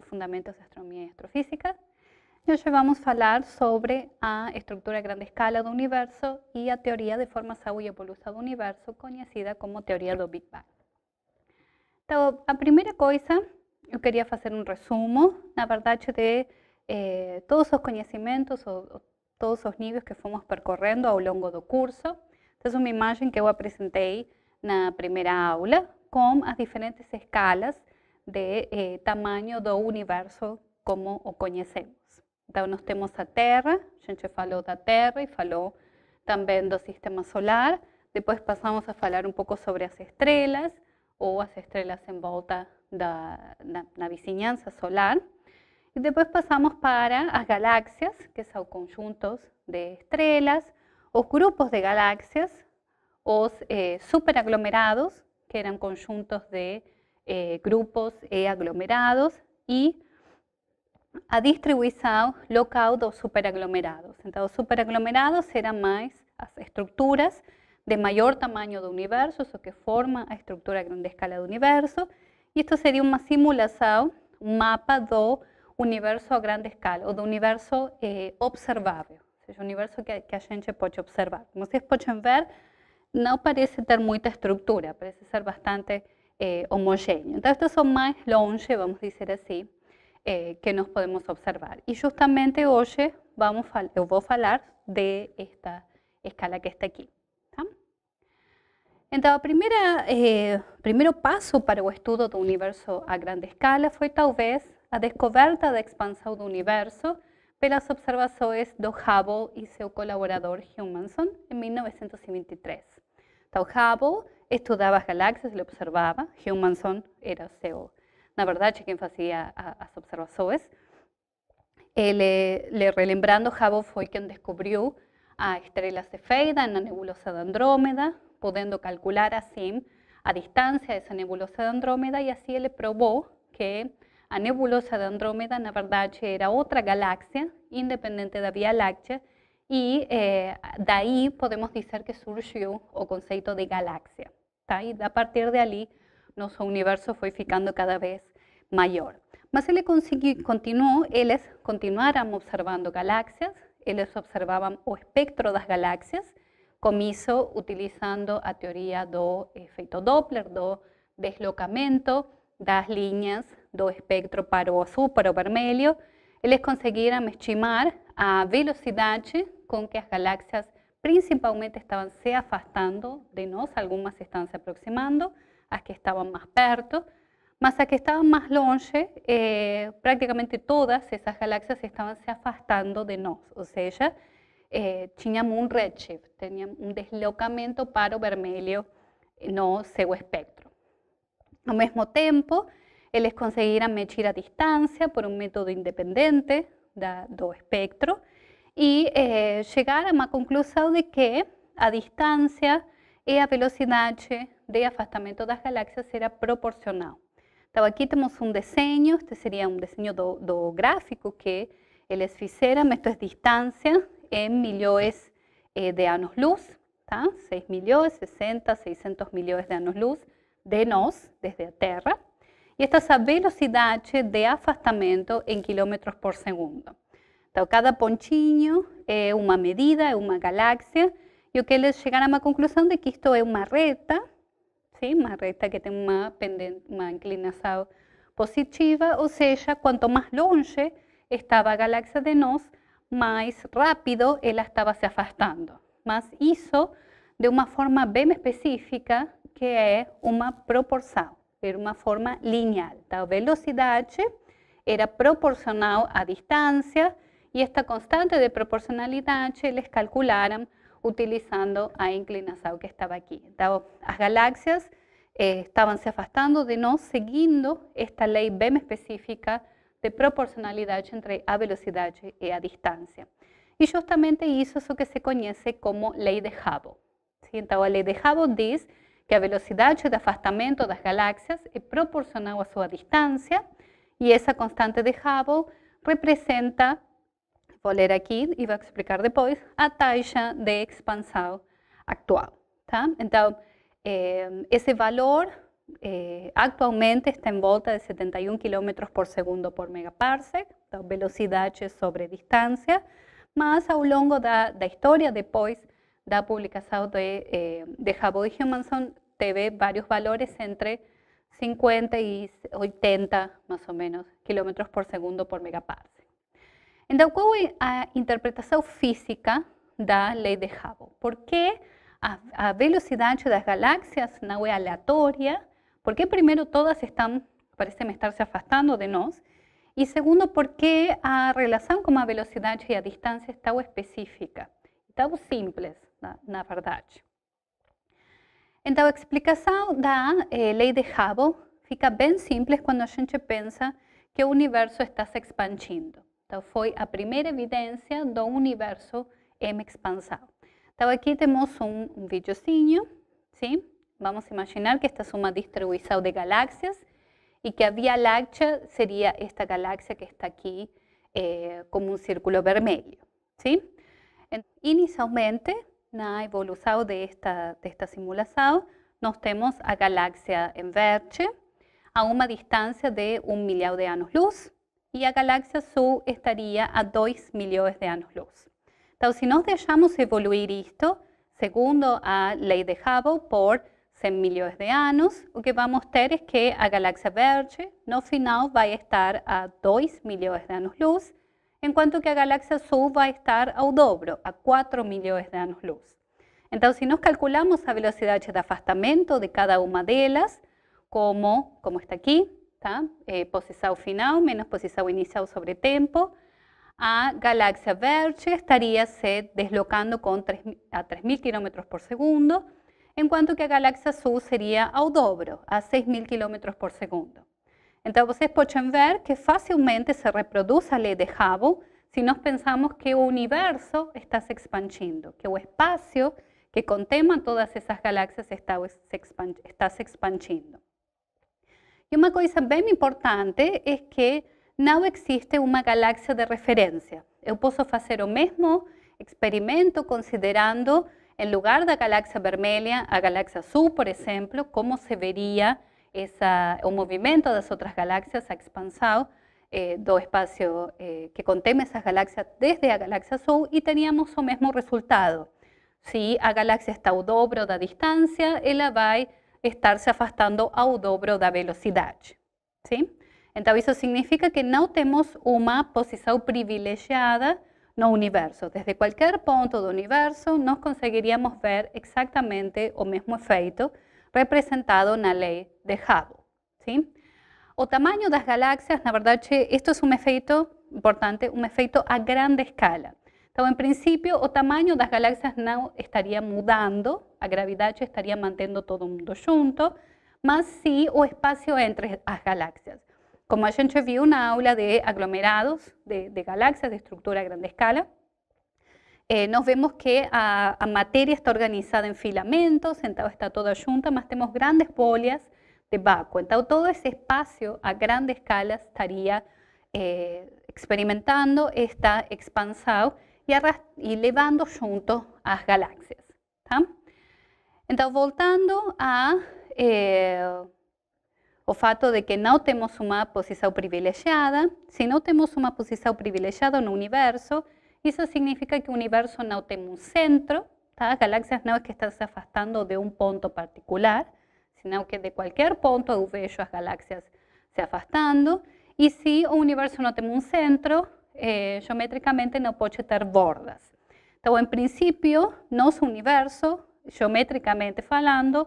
de Fundamentos de Astronomia e Astrofísica. E hoje vamos falar sobre a estrutura a grande escala do universo e a teoria de formação e evolução do universo, conhecida como teoria do Big Bang. Então, a primeira coisa, eu queria fazer um resumo, na verdade, de eh, todos os conhecimentos, ou, todos os níveis que fomos percorrendo ao longo do curso. Essa é uma imagem que eu apresentei na primeira aula, com as diferentes escalas de eh, tamanho do universo como o conhecemos. Então, nós temos a Terra, a gente falou da Terra e falou também do sistema solar. Depois passamos a falar um pouco sobre as estrelas, ou as estrelas em volta da, na, na vizinhança solar. E depois passamos para as galáxias, que são conjuntos de estrelas, os grupos de galáxias, os eh, superaglomerados, que eran conjuntos de eh, grupos e aglomerados, e a distribuição local dos superaglomerados. Então, os superaglomerados eram mais as estruturas de maior tamanho do universo, isso que forma a estrutura a grande escala do universo, e isto seria uma simulação, um mapa do universo a grande escala, ou do universo eh, observável, ou o universo que, que a gente pode observar. Como vocês podem ver, não parece ter muita estrutura, parece ser bastante eh, homogêneo. Então, estes são mais longe, vamos dizer assim, eh, que nós podemos observar. E justamente hoje vamos eu vou falar de esta escala que está aqui. Tá? Então, o primeiro passo para o estudo do universo a grande escala foi talvez a descoberta da expansão do universo pelas observações do Hubble e seu colaborador Humason em 1923. Então, Hubble estudava as galáxias, ele observava, Humason era seu, na verdade, quem fazia as observações. Ele, le relembrando, Hubble foi quem descobriu a estrela Cefeida na nebulosa de Andrômeda, podendo calcular assim a distância dessa nebulosa de Andrômeda, e assim ele provou que a nebulosa de Andrômeda, na verdade, era outra galáxia, independente da Via Láctea, e eh, daí podemos dizer que surgiu o conceito de galáxia. Tá? A partir de ali, nosso universo foi ficando cada vez maior. Mas ele conseguiu, continuou, eles continuaram observando galáxias, eles observavam o espectro das galáxias, com isso utilizando a teoria do efeito Doppler, do deslocamento das linhas do espectro para o azul, para o vermelho, eles conseguiram estimar a velocidade com que as galáxias principalmente estavam se afastando de nós, algumas estavam se aproximando, as que estavam mais perto, mas as que estavam mais longe, eh, praticamente todas essas galáxias estavam se afastando de nós, ou seja, eh, tínhamos um redshift, tínhamos um deslocamento para o no seu espectro. Ao mesmo tempo, eles conseguiram medir a distância por um método independente da, do espectro, e eh, chegar a uma conclusão de que a distância e a velocidade de afastamento das galáxias era proporcional. Então, aqui temos um desenho, este seria um desenho do, do gráfico que eles fizeram, isto é distância em milhões eh, de anos-luz, tá? 6 milhões, 60, 600 milhões de anos-luz de nós, desde a Terra. E esta é a velocidade de afastamento em quilômetros por segundo. Então, cada pontinho é uma medida, é uma galáxia, e que eles chegaram a uma conclusão de que isto é uma reta, sim, uma reta que tem uma inclinação positiva, ou seja, quanto mais longe estava a galáxia de nós, mais rápido ela estava se afastando. Mas isso de uma forma bem específica, que é uma proporção, era uma forma. Então, a velocidade era proporcional à distância, e esta constante de proporcionalidade eles calcularam utilizando a inclinação que estava aqui. Então, as galáxias eh, se afastando de nós seguindo esta lei bem específica de proporcionalidade entre a velocidade e a distância. E justamente isso é o que se conhece como lei de Hubble. Então, a lei de Hubble diz que a velocidade de afastamento das galáxias é proporcional à sua distância e essa constante de Hubble representa vou ler aqui e vou explicar depois, a taxa de expansão atual. Tá? Então, eh, esse valor eh, actualmente está en volta de 71 km por segundo por megaparsec, velocidad sobre distancia, mas ao longo da, da história, depois da publicación de, eh, de Hubble y Humanson, teve varios valores entre 50 y 80, más o menos, kilómetros por segundo por megaparsec. Então, qual é a interpretação física da lei de Hubble? Por que a, a velocidade das galáxias não é aleatória? Por que, primeiro, todas estão, parecem estar se afastando de nós? E segundo, por que a relação com a velocidade e a distância é tão específica, tão simples, na, na verdade? Então, a explicação da eh, lei de Hubble fica bem simples quando a gente pensa que o universo está se expandindo. Então, foi a primeira evidência do universo em expansão. Então, aqui temos um, um videozinho, sim? Imaginar que esta é uma distribuição de galáxias e que a Via Láctea seria esta galáxia que está aqui eh, como um círculo vermelho, sim? Inicialmente, na evolução desta, desta simulação, nós temos a galáxia em verde a uma distância de um milhão de anos-luz e a galáxia Sul estaria a 2 milhões de anos-luz. Então, se nós deixamos evoluir isto, segundo a lei de Hubble, por 100 milhões de anos, o que vamos ter é que a galáxia verde, no final, vai estar a 2 milhões de anos-luz, enquanto que a galáxia Sul vai estar ao dobro, a 4 milhões de anos-luz. Então, se nós calculamos a velocidade de afastamento de cada uma delas, como, como está aqui, tá? Eh, final menos posição inicial sobre tempo, a galáxia verde estaria se deslocando com 3, a 3.000 km por segundo, enquanto que a galáxia azul seria ao dobro, a 6.000 km por segundo. Então, vocês podem ver que facilmente se reproduz a lei de Hubble se nós pensamos que o universo está se que o espaço que contém todas essas galáxias está se expandindo. E uma coisa bem importante é que não existe uma galáxia de referência. Eu posso fazer o mesmo experimento considerando, em lugar da galáxia vermelha, a galáxia azul, por exemplo, como se veria essa, o movimento das outras galáxias, a expansão eh, do eh, que contém essas galáxias desde a galáxia azul e teríamos o mesmo resultado. Se a galáxia está ao dobro da distância, ela vai estar se afastando ao dobro da velocidade. Sim? Então, isso significa que não temos uma posição privilegiada no universo. Desde qualquer ponto do universo, nós conseguiríamos ver exatamente o mesmo efeito representado na lei de Hubble. Sim? O tamanho das galáxias, na verdade, isto é um efeito importante, um efeito a grande escala. Então, em princípio, o tamanho das galáxias não estaria mudando, a gravidade estaria mantendo todo mundo junto, mas sim o espaço entre as galáxias. Como a gente viu na aula de aglomerados de, de galáxias, de estrutura a grande escala, eh, nós vemos que a, a, matéria está organizada em filamentos, então está toda junta, mas temos grandes bolhas de vácuo. Então, todo esse espaço a grande escala estaria eh, experimentando esta expansão e, levando junto as galáxias. Tá? Então, voltando a eh, o fato de que não temos uma posição privilegiada, se não temos uma posição privilegiada no universo, isso significa que o universo não tem um centro, tá? as galáxias não é que estão se afastando de um ponto particular, senão que de qualquer ponto eu vejo as galáxias se afastando, e se o universo não tem um centro, eh, geométricamente não pode ter bordas. Então, em princípio, nosso universo, geometricamente falando,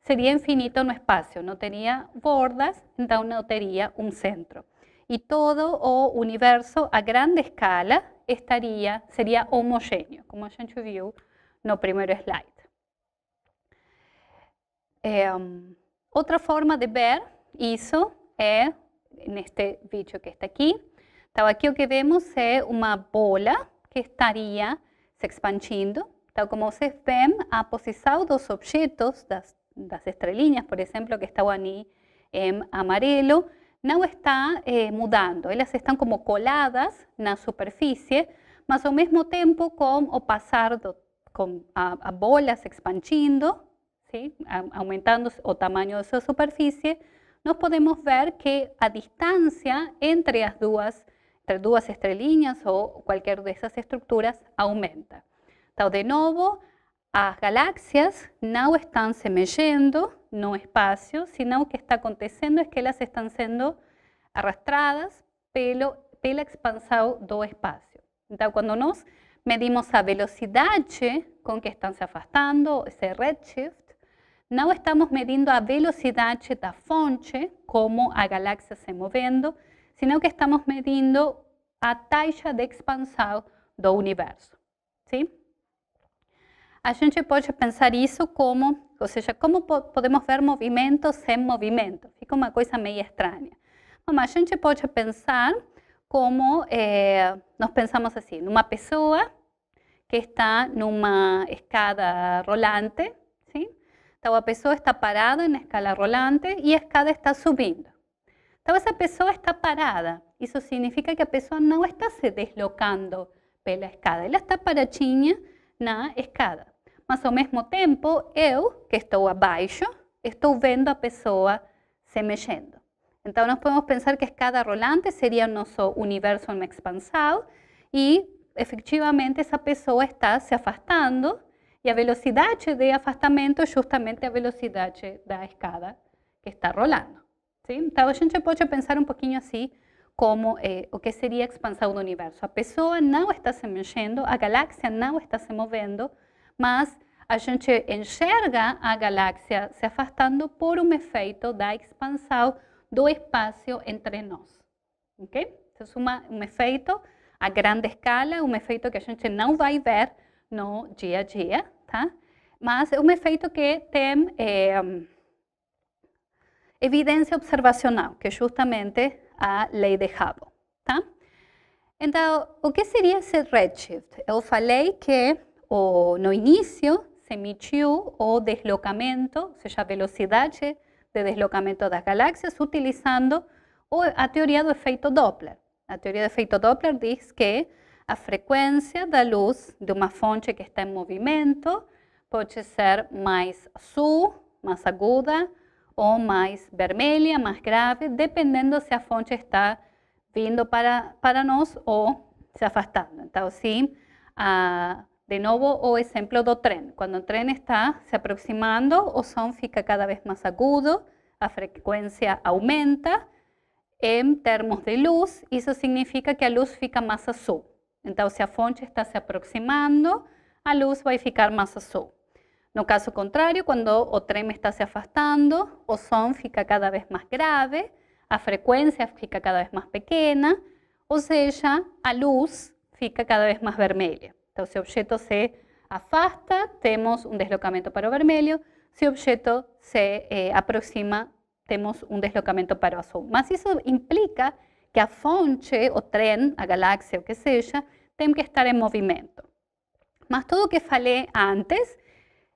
seria infinito no espaço, não teria bordas, então não teria um centro. E todo o universo a grande escala estaria, seria homogêneo, como a gente viu no primeiro slide. É, outra forma de ver isso é neste vídeo que está aqui. Então, aqui o que vemos é uma bola que estaria se expandindo. Então, como vocês veem, a posição dos objetos, das, das estrelinhas, por exemplo, que estão ali em amarelo, não está eh, mudando. Elas estão como coladas na superfície, mas ao mesmo tempo, com o passar do, com a, a bola se expandindo, ¿sí? aumentando o tamaño de su superficie, nós podemos ver que a distância entre as duas, entre duas estrelinhas ou qualquer dessas estruturas aumenta. Então, de novo, as galáxias não estão se mexendo no espaço, senão o que está acontecendo é que elas estão sendo arrastradas pelo, pela expansão do espaço. Então, quando nós medimos a velocidade com que estão se afastando, esse redshift, não estamos medindo a velocidade da fonte, como a galáxia se movendo, sino que estamos medindo a taxa de expansão do universo. Sim? A gente pode pensar isso como, ou seja, como podemos ver movimento sem movimento? Fica uma coisa meio estranha. Bom, a gente pode pensar como, eh, nós pensamos assim, numa pessoa que está numa escada rolante, Então, a pessoa está parada na escala rolante e a escada está subindo. Então, essa pessoa está parada. Isso significa que a pessoa não está se deslocando pela escada. Ela está paradinha na escada. Mas, ao mesmo tempo, eu, que estou abaixo, estou vendo a pessoa se mexendo. Então, nós podemos pensar que a escada rolante seria nosso universo em expansão e, efetivamente, essa pessoa está se afastando e a velocidade de afastamento é justamente a velocidade da escada que está rolando. Sim? Então, a gente pode pensar um pouquinho assim, como eh, o que seria a expansão do universo. A pessoa não está se mexendo, a galáxia não está se movendo, mas a gente enxerga a galáxia se afastando por um efeito da expansão do espaço entre nós. Ok? Então, é uma, um efeito a grande escala, um efeito que a gente não vai ver no dia a dia, tá? Mas é um efeito que tem é, evidência observacional, que é justamente a lei de Hubble, tá? Então, o que seria esse redshift? Eu falei que o, no início se mediu o deslocamento, ou seja, a velocidade de deslocamento das galáxias utilizando a teoria do efeito Doppler. A teoria do efeito Doppler diz que a frequência da luz de uma fonte que está em movimento pode ser mais azul, mais aguda, ou mais vermelha, mais grave, dependendo se a fonte está vindo para, para nós ou se afastando. Então, sim, ah, de novo o exemplo do trem. Quando o trem está se aproximando, o som fica cada vez mais agudo, a frequência aumenta. Em termos de luz, isso significa que a luz fica mais azul. Então, se a fonte está se aproximando, a luz vai ficar mais azul. No caso contrário, quando o trem está se afastando, o som fica cada vez mais grave, a frequência fica cada vez mais pequena, ou seja, a luz fica cada vez mais vermelha. Então, se objeto se afasta, temos um deslocamento para o vermelho, se objeto se eh, aproxima, temos um deslocamento para o azul. Mas isso implica que a fonte, o trem, a galáxia, o que seja, tem que estar em movimento. Mas tudo o que falei antes,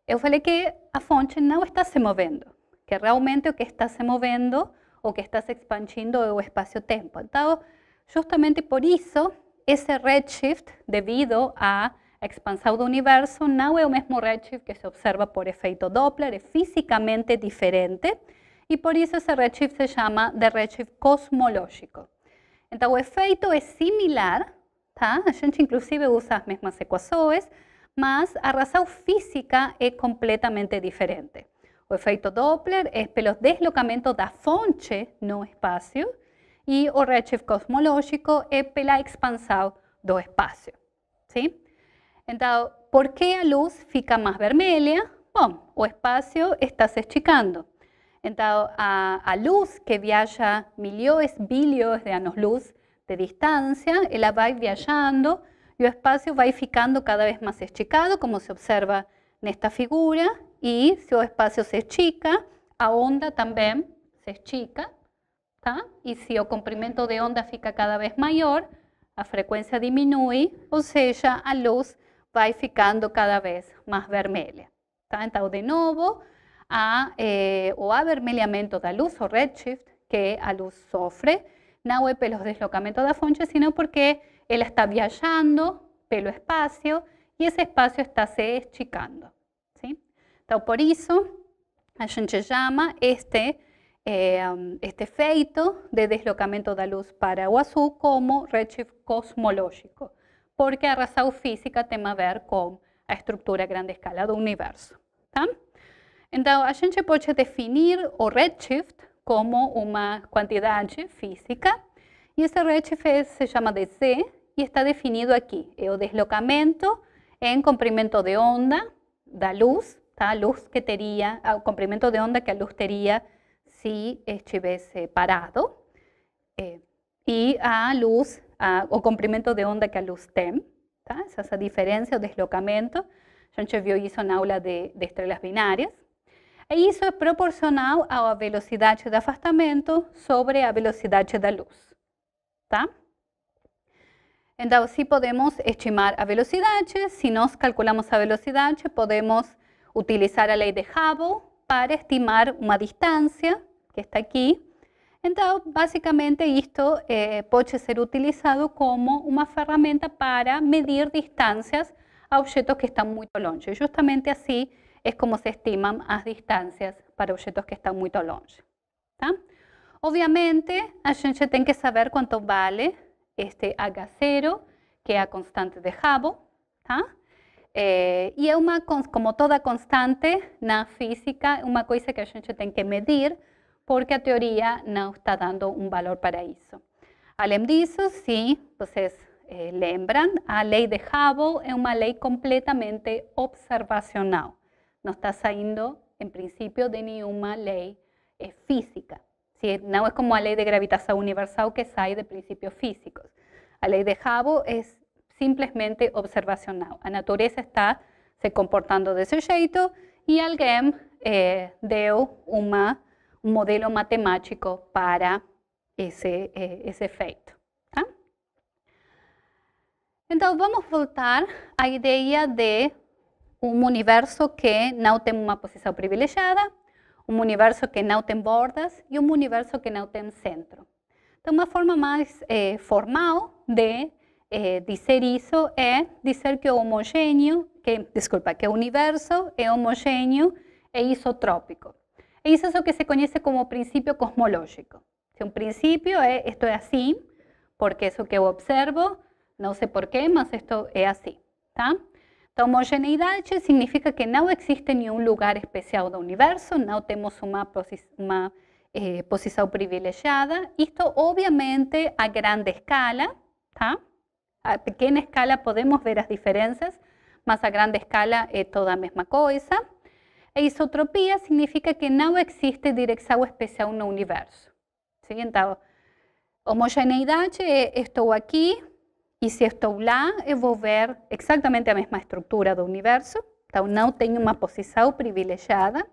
eu falei que a fonte não está se movendo, que realmente o que está se movendo, o que está se expandindo é o espaço-tempo. Então, justamente por isso, esse redshift, devido à expansão do universo, não é o mesmo redshift que se observa por efeito Doppler, é fisicamente diferente, e por isso esse redshift se chama de redshift cosmológico. Então, o efeito é similar, tá? A gente, inclusive, usa as mesmas equações, mas a razão física é completamente diferente. O efeito Doppler é pelo deslocamento da fonte no espaço e o redshift cosmológico é pela expansão do espaço. Sim? Por que a luz fica mais vermelha? Bom, o espaço está se esticando. Então, a, a luz que viaja milhões, bilhões de anos-luz de distância, ela vai viajando e o espaço vai ficando cada vez mais esticado, como se observa nesta figura, e se o espaço se estica, a onda também se estica, tá? E se o comprimento de onda fica cada vez maior, a frequência diminui, ou seja, a luz vai ficando cada vez mais vermelha. Tá? Então, de novo, a, eh, o avermelhamento da luz, o redshift, que a luz sofre, não é pelos deslocamentos da fonte, sino porque ela está viajando pelo espaço e esse espaço está se esticando. Sim? Então, por isso, a gente chama este, eh, este efeito de deslocamento da luz para azul como redshift cosmológico, porque a razão física tem a ver com a estrutura a grande escala do universo. Tá? Então, a gente pode definir o redshift como uma quantidade física, e esse redshift se chama de Z e está definido aqui. É o deslocamento em comprimento de onda da luz, tá? a luz que teria, o comprimento de onda que a luz teria se estivesse parado, eh, a luz, a, o comprimento de onda que a luz tem, tá? essa diferença, o deslocamento. A gente viu isso na aula de, de estrelas binárias. E isso é proporcional à velocidade de afastamento sobre a velocidade da luz. Tá? Então, se podemos estimar a velocidade, se nós calculamos a velocidade, podemos utilizar a lei de Hubble para estimar uma distância, que está aqui. Então, basicamente, isto eh, pode ser utilizado como uma ferramenta para medir distâncias a objetos que estão muito longe. Justamente assim é como se estimam as distâncias para objetos que estão muito longe. Tá? Obviamente, a gente tem que saber quanto vale este H0, que é a constante de Hubble, tá? É, e é uma, como toda constante na física, uma coisa que a gente tem que medir, porque a teoria não está dando um valor para isso. Além disso, se vocês eh, lembram, a lei de Hubble é uma lei completamente observacional. Não está saindo, em princípio, de nenhuma lei eh, física. ¿sí? No es como la ley de gravitación universal que sale de principios físicos. La ley de Hubble es simplesmente observacional. La naturaleza está se comportando desse jeito e alguém eh, deu uma, modelo matemático para esse, eh, esse efeito. Tá? Então, vamos voltar à ideia de um universo que não tem uma posição privilegiada, um universo que não tem bordas e um universo que não tem centro. Então, uma forma mais eh, formal de eh, dizer isso é dizer que o homogêneo, que, desculpa, que o universo é homogêneo e isotrópico. E isso é o que se conhece como princípio cosmológico. Um princípio é, isto é assim, porque é o que eu observo, não sei porquê, mas isto é assim, tá? Então, homogeneidade significa que não existe nenhum lugar especial do universo, não temos uma, uma eh, posição privilegiada. Isto, obviamente, a grande escala, tá? A pequena escala podemos ver as diferenças, mas a grande escala é toda a mesma coisa. E isotropia significa que não existe direção especial no universo. Sim? Então, homogeneidade é estou aqui, e se estou lá, eu vou ver exatamente a mesma estrutura do universo, então não tenho uma posição privilegiada.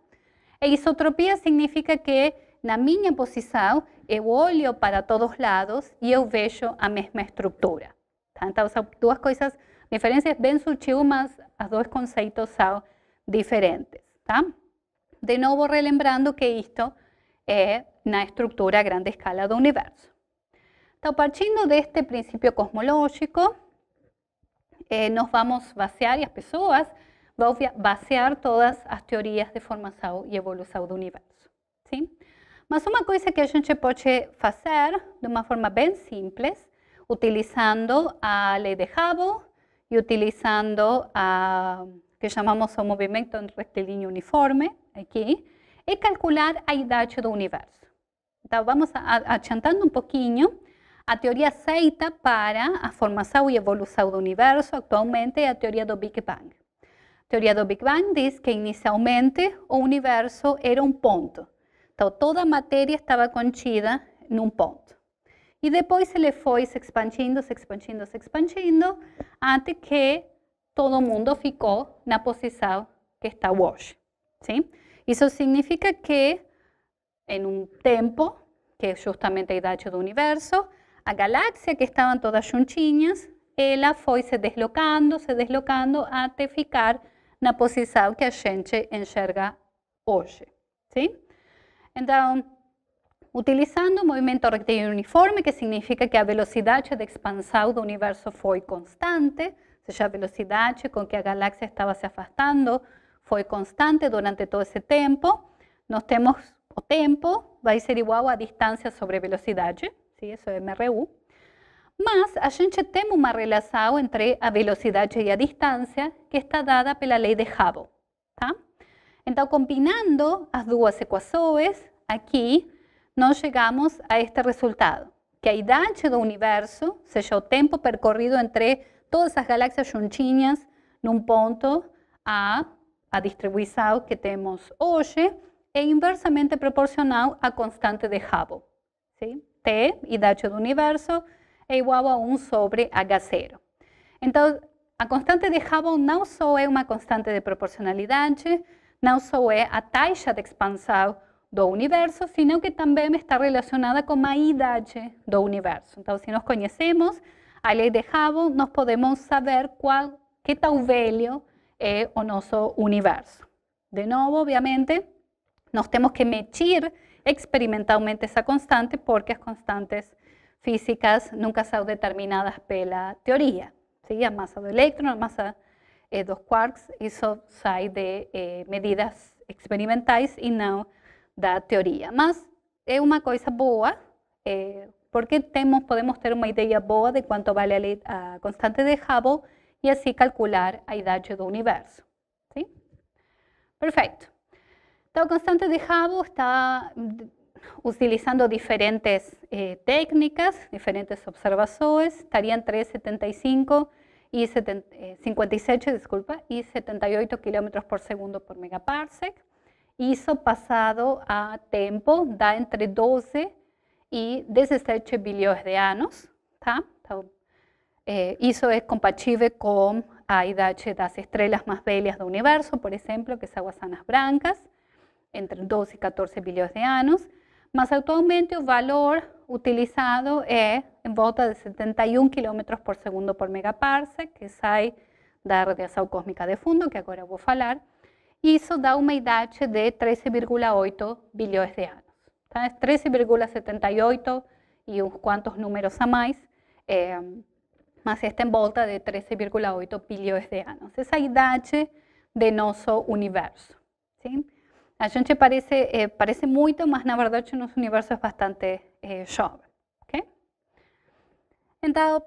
E isotropia significa que na minha posição eu olho para todos os lados e eu vejo a mesma estrutura. Tá? Então são duas coisas, diferenças bem sutis, mas os dois conceitos diferentes. De novo, relembrando que isto é na estrutura a grande escala do universo. Então, partindo deste princípio cosmológico, eh, nós vamos basear, e as pessoas vão basear todas as teorias de formação e evolução do universo. Sim? Mas uma coisa que a gente pode fazer de uma forma bem simples, utilizando a lei de Hubble e utilizando a que chamamos o movimento retilíneo uniforme aqui, é calcular a idade do universo. Então, vamos adiantando um pouquinho. A teoria aceita para a formação e evolução do universo atualmente é a teoria do Big Bang. A teoria do Big Bang diz que inicialmente o universo era um ponto. Então toda a matéria estava contida num ponto. E depois ele foi se expandindo, se expandindo, se expandindo, até que todo mundo ficou na posição que está hoje. Sim? Isso significa que em um tempo, que é justamente a idade do universo, a galáxia, que estaban todas juntinhas, ela foi se deslocando, se deslocando até ficar na posição que a gente enxerga hoje. Sim? Então, utilizando o movimento retilíneo uniforme, que significa que a velocidade de expansão do universo foi constante, seja, a velocidade com que a galáxia estava se afastando foi constante durante todo esse tempo, nós temos o tempo, vai ser igual a distância sobre velocidade, sim? isso é MRU. Mas a gente tem uma relação entre a velocidade e a distância que está dada pela lei de Hubble. Tá? Então, combinando as duas equações, aqui nós chegamos a este resultado, que a idade do universo, seja o tempo percorrido entre todas as galáxias juntinhas num ponto a a distribuição que temos hoje, é inversamente proporcional à constante de Hubble. Sim? T, idade do universo, é igual a 1 sobre H0. Então, a constante de Hubble não só é uma constante de proporcionalidade, não só é a taxa de expansão do universo, sino que também está relacionada com a idade do universo. Então, se nós conhecemos a lei de Hubble, nós podemos saber qual, que tão velho é o nosso universo. De novo, obviamente, nós temos que medir experimentalmente essa constante, porque as constantes físicas nunca são determinadas pela teoria. ¿sí? A massa do elétron, a massa eh, dos quarks, isso sai de eh, medidas experimentais e não da teoria. Mas é uma coisa boa, eh, porque podemos ter uma ideia boa de quanto vale a, a constante de Hubble e assim calcular a idade do universo. ¿sí? Perfeito. Então, a constante de Hubble está utilizando diferentes eh, técnicas, diferentes observações, estaria entre 75 e 70, eh, 57, desculpa, e 78 km por segundo por megaparsec. Isso passado a tempo dá entre 12 e 17 bilhões de anos, tá? Então, eh, isso é compatível com a idade das estrelas mais velhas do universo, por exemplo, que são as brancas, entre 12 e 14 bilhões de anos, mas atualmente o valor utilizado é em volta de 71 km por segundo por megaparsec, que sai da radiação cósmica de fundo, que agora eu vou falar, isso dá uma idade de 13,8 bilhões de anos. Tá? 13,78 e uns quantos números a mais, é, mas está em volta de 13,8 bilhões de anos. Essa idade de nosso universo. Sim? A gente parece, eh, parece muito, mas na verdade nosso universo é bastante eh, jovem. Okay? Então,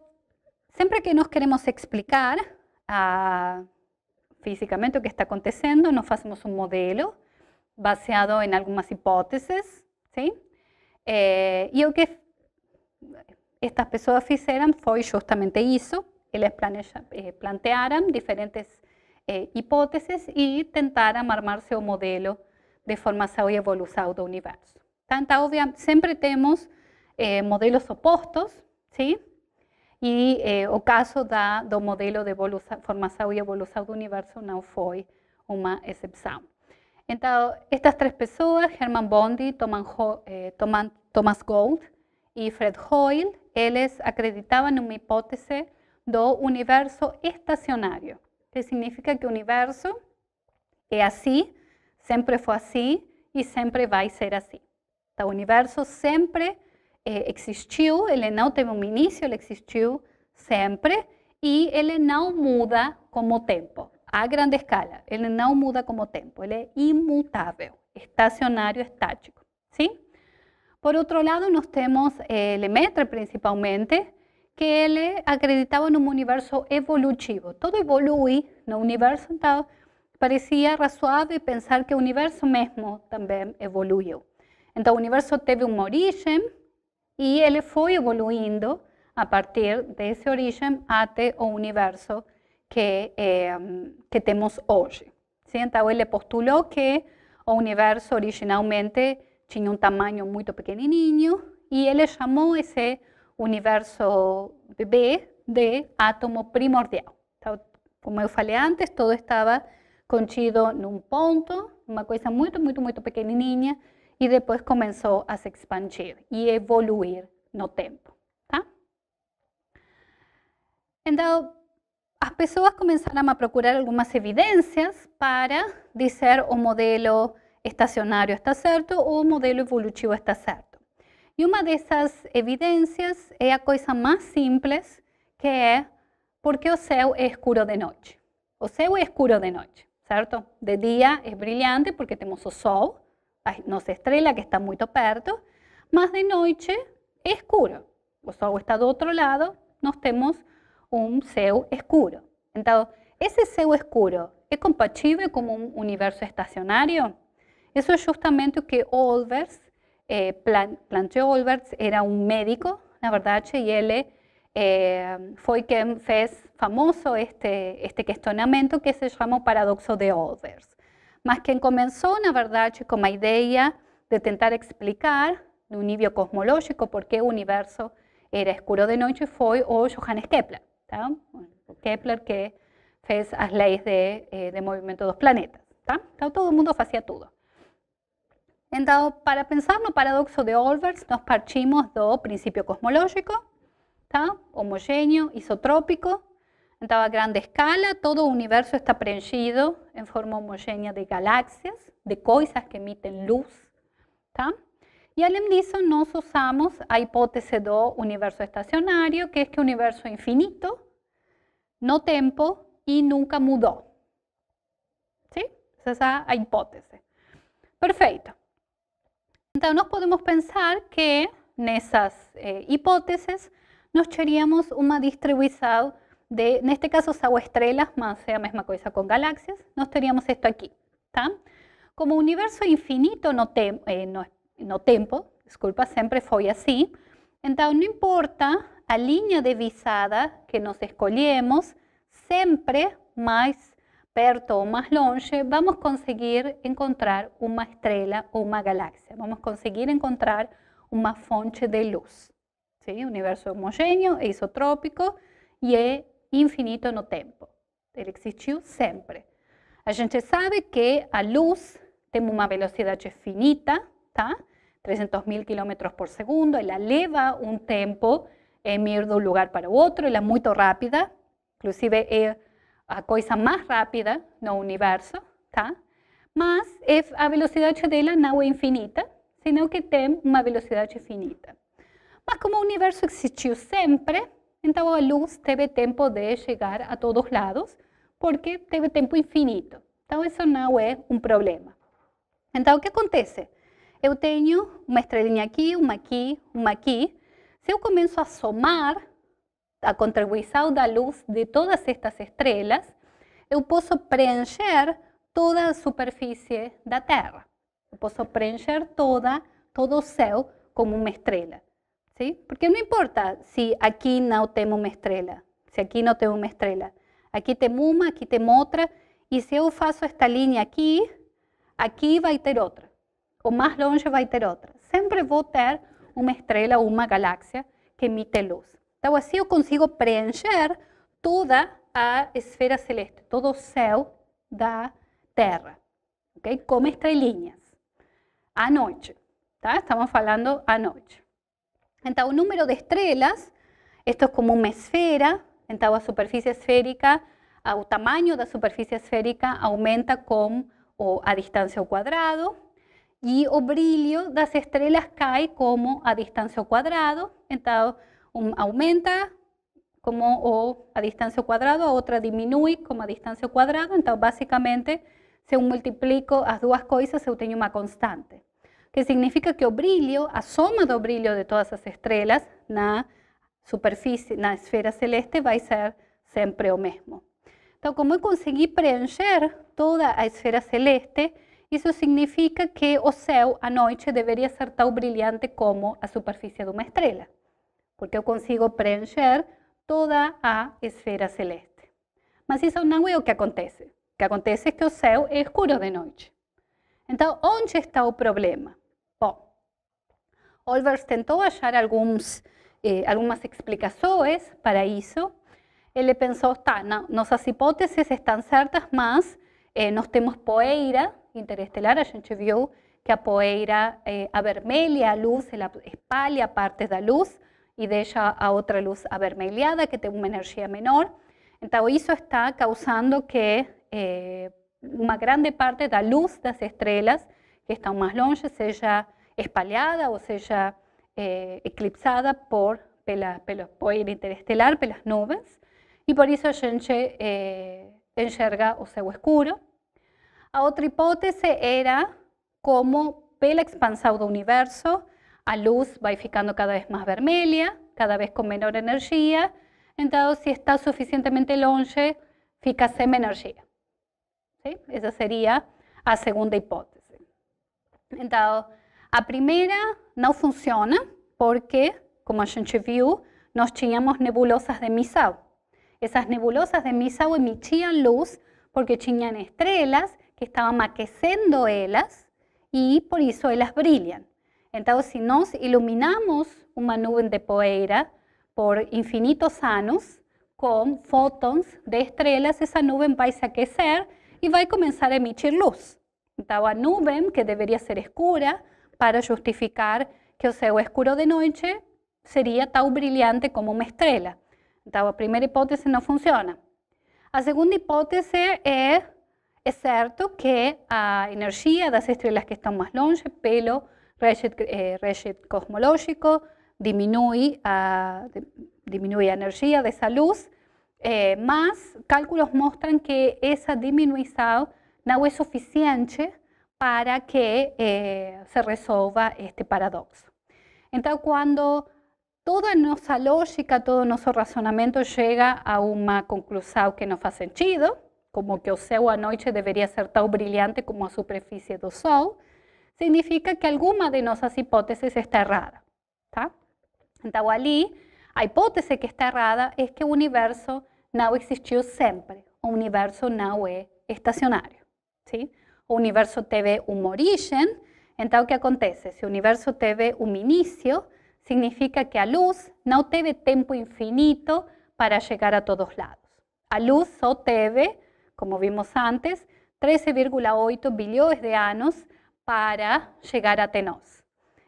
sempre que nós queremos explicar ah, fisicamente o que está acontecendo, nós fazemos um modelo baseado em algumas hipóteses. ¿Sí? Eh, e o que estas pessoas fizeram foi justamente isso. Eles eh, plantearam diferentes eh, hipóteses e tentaram armar seu modelo de formação e evolução do universo. Então, obviamente, sempre temos eh, modelos opostos, sim? E eh, o caso da, do modelo de evolução, formação e evolução do universo não foi uma exceção. Então, estas três pessoas, Hermann Bondi, eh, Thomas Gold e Fred Hoyle, eles acreditavam numa hipótese do universo estacionário, que significa que o universo é assim, sempre foi assim e sempre vai ser assim. Então, o universo sempre eh, existiu, ele não teve um início, ele existiu sempre e ele muda como tempo. A grande escala, ele não muda como tempo, ele é imutável, estacionário, estático. Sim? Por outro lado, nós temos eh, Lemaitre, principalmente, que ele acreditava num universo evolutivo. Todo evolui no universo, então parecia razoável pensar que o universo mesmo também evoluiu. Então, o universo teve uma origem e ele foi evoluindo a partir dessa origem até o universo que, que temos hoje. Sim? Então, ele postulou que o universo originalmente tinha um tamanho muito pequenininho e ele chamou esse universo bebê de átomo primordial. Então, como eu falei antes, todo estava contido num ponto, uma coisa muito, muito, muito pequenininha, e depois começou a se expandir e evoluir no tempo. Tá? Então, as pessoas começaram a procurar algumas evidências para dizer o modelo estacionário está certo ou o modelo evolutivo está certo. E uma dessas evidências é a coisa mais simples, que é porque o céu é escuro de noite. O céu é escuro de noite, certo? De dia é brilhante porque temos o sol, nossa estrela que está muito perto, mas de noite é escuro. O Sol está do outro lado, nós temos um céu escuro. Então, esse céu escuro é compatível com um universo estacionário? Isso é justamente o que Olbers, eh, Olbers era um médico, na verdade, e ele eh, foi quem fez famoso este, este questionamento que se chama o paradoxo de Olbers. Mas quem começou, na verdade, com a ideia de tentar explicar no nível cosmológico por que o universo era escuro de noite foi o Johannes Kepler. Tá? Kepler que fez as leis de, eh, de movimento dos planetas. Tá? Então todo mundo fazia tudo. Então, para pensar no paradoxo de Olbers, nós partimos do princípio cosmológico, tá? homogêneo, isotrópico. Então, a grande escala, todo o universo está preenchido em forma homogênea de galáxias, de coisas que emitem luz. Tá? E além disso, nós usamos a hipótese do universo estacionário, que é que universo infinito no tempo e nunca mudou. Sim? Essa é a hipótese. Perfeito. Então, nós podemos pensar que nessas eh, hipóteses nós teríamos uma distribuição de, neste caso, são estrelas, mas é a mesma coisa com galáxias, nós teríamos isto aqui, tá? Como universo infinito no, tem, eh, no, no tempo, desculpa, sempre foi assim, então não importa a linha divisada que nós escolhemos, sempre mais perto ou mais longe, vamos conseguir encontrar uma estrela ou uma galáxia. Vamos conseguir encontrar uma fonte de luz. Sim? O universo homogêneo, é isotrópico e é infinito no tempo. Ele existiu sempre. A gente sabe que a luz tem uma velocidade finita, tá? 300 mil km por segundo, ela leva um tempo em ir de um lugar para o outro, ela é muito rápida, inclusive é a coisa mais rápida no universo, tá? Mas a velocidade dela não é infinita, senão que tem uma velocidade finita. Mas como o universo existiu sempre, então a luz teve tempo de chegar a todos lados, porque teve tempo infinito. Então isso não é um problema. Então o que acontece? Eu tenho uma estrelinha aqui, uma aqui, uma aqui. Se eu começo a somar a contribuição da luz de todas estas estrelas, eu posso preencher toda a superfície da Terra. Eu posso preencher toda, todo o céu como uma estrela. Sim? Porque não importa se aqui não tem uma estrela, se aqui não tem uma estrela. Aqui tem uma, aqui tem outra, e se eu faço esta linha aqui, aqui vai ter outra. Ou mais longe vai ter outra. Sempre vou ter uma estrela ou uma galáxia que emite luz. Então, assim eu consigo preencher toda a esfera celeste, todo o céu da Terra, ok? Como estrelinhas, à noite, tá? Estamos falando à noite. Então, o número de estrelas, isto é como uma esfera, então a superfície esférica, o tamanho da superfície esférica aumenta com a distância ao quadrado, e o brilho das estrelas cai como a distância ao quadrado, então um aumenta como o, a distância ao quadrado, a outra diminui como a distância ao quadrado, então basicamente se multiplico as duas coisas eu tenho uma constante, que significa que o brilho, a soma do brilho de todas as estrelas na superfície, na esfera celeste vai ser sempre o mesmo. Então, como eu consegui preencher toda a esfera celeste, isso significa que o céu à noite deveria ser tão brilhante como a superfície de uma estrela porque eu consigo preencher toda a esfera celeste. Mas isso não é o que acontece. O que acontece é que o céu é escuro de noite. Então, onde está o problema? Bom, Olbers tentou achar alguns, eh, algumas explicações para isso. Ele pensou, tá, não, nossas hipóteses estão certas, mas eh, nós temos poeira interestelar, a gente viu que a poeira eh, avermelha a luz, ela espalha partes da luz, e deixa a outra luz avermelhada, que tem uma energia menor. Então, isso está causando que eh, uma grande parte da luz das estrelas que estão mais longe seja espalhada ou seja eh, eclipsada por, pela, pela poeira interestelar, pelas nuvens, e por isso a gente eh, enxerga o céu escuro. A outra hipótese era como pela expansão universo, a luz vai ficando cada vez mais vermelha, cada vez com menor energia. Então, se está suficientemente longe, fica sem energia. ¿Sí? Essa seria a segunda hipótese. Então, a primeira não funciona porque, como a gente viu, nós tínhamos nebulosas de Misao. Essas nebulosas de Misao emitiam luz porque tinham estrelas que estavam aquecendo elas e por isso elas brilham. Então, se nós iluminamos uma nuvem de poeira por infinitos anos com fótons de estrelas, essa nuvem vai se aquecer e vai começar a emitir luz. Então, a nuvem, que deveria ser escura, para justificar que o céu escuro de noite seria tão brilhante como uma estrela. Então, a primeira hipótese não funciona. A segunda hipótese é, é certo que a energia das estrelas que estão mais longe, pelo reset, eh, cosmológico, diminui a, diminui a energia dessa luz, eh, mas cálculos mostram que essa diminuição não é suficiente para que eh, se resolva este paradoxo. Então, quando toda nossa lógica, todo nosso razonamento chega a uma conclusão que não faz sentido, como que o céu à noite deveria ser tão brilhante como a superfície do Sol, significa que alguma de nossas hipóteses está errada. Tá? Então, ali, a hipótese que está errada é que o universo não existiu sempre. O universo não é estacionário. Sim? O universo teve uma origem, então o que acontece? Se o universo teve um início, significa que a luz não teve tempo infinito para chegar a todos lados. A luz só teve, como vimos antes, 13,8 bilhões de anos para chegar até nós.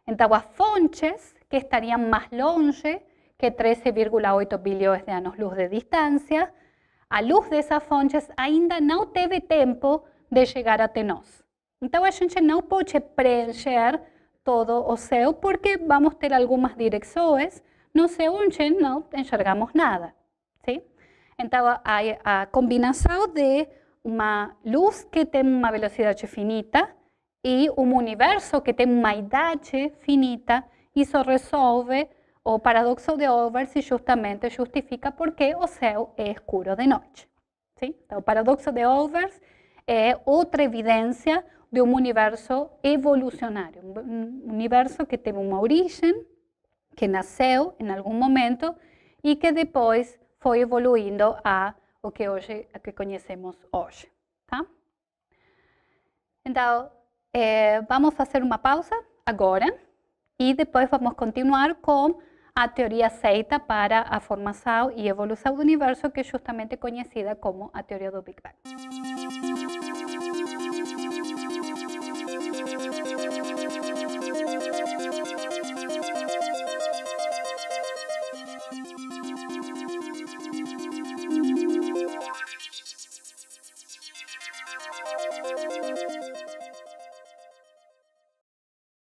Então, as fontes que estariam mais longe que 13,8 bilhões de anos-luz de distância, a luz dessas fontes ainda não teve tempo de chegar até nós. Então, a gente não pode preencher todo o céu porque vamos ter algumas direções no céu onde não enxergamos nada. Sim? Então, a, a combinação de uma luz que tem uma velocidade finita e um universo que tem uma idade finita, isso resolve o paradoxo de Olbers e justamente justifica porque o céu é escuro de noite. Sim? Então, o paradoxo de Olbers é outra evidência de um universo evolucionário, um universo que teve uma origem, que nasceu em algum momento e que depois foi evoluindo a o que hoje a que conhecemos hoje, tá? Então, é, vamos fazer uma pausa agora e depois vamos continuar com a teoria aceita para a formação e evolução do universo, que é justamente conhecida como a teoria do Big Bang.